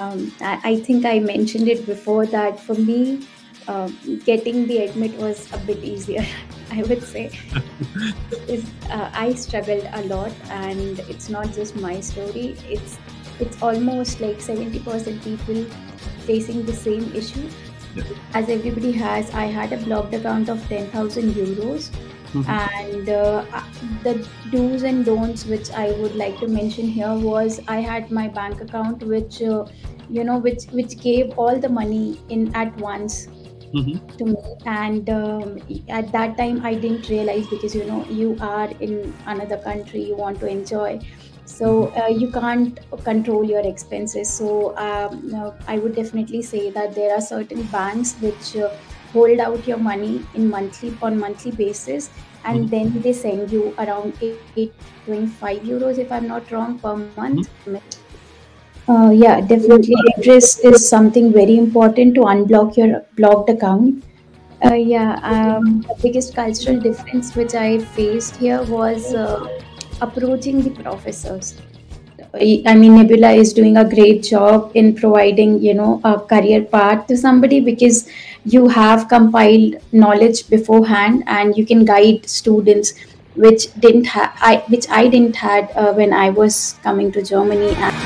um, I, I think I mentioned it before that for me, uh, getting the admit was a bit easier, I would say. Uh, I struggled a lot, and it's not just my story. It's it's almost like seventy percent people facing the same issue. As everybody has, I had a blocked account of ten thousand euros, Mhm. and uh, uh, the do's and don'ts which I would like to mention here was I had my bank account which. Uh, you know which which gave all the money in at once Mhm. to me and um, at that time i didn't realize because you know you are in another country you want to enjoy so uh, you can't control your expenses so um, i would definitely say that there are certain banks which uh, hold out your money in monthly on monthly basis and Mhm. then they send you around 8, 25 euros if i'm not wrong per Mhm. month uh, yeah, definitely. Address is something very important to unblock your blocked account. Uh, yeah, um, the biggest cultural difference which I faced here was uh, approaching the professors. I mean, Nbyula is doing a great job in providing, you know, a career path to somebody because you have compiled knowledge beforehand and you can guide students, which didn't have, I which I didn't had uh, when I was coming to Germany. And